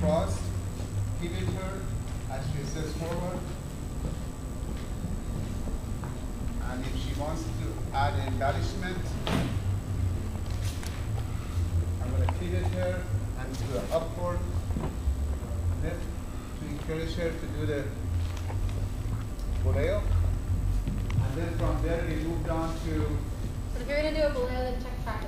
Frost, pivot her as she steps forward. And if she wants to add embellishment, I'm going to pivot her and do an upward lift to encourage her to do the boleo. And then from there we moved on to... So if you're going to do a boleo, then check practice.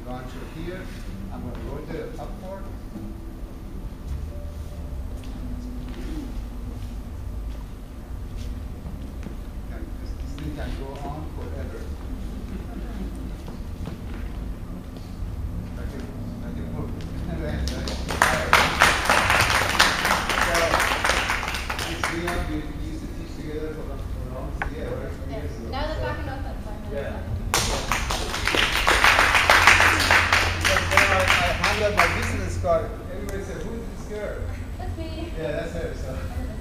launcher here, I'm going to go rotate it upward. That's me. Yeah, that's her. So.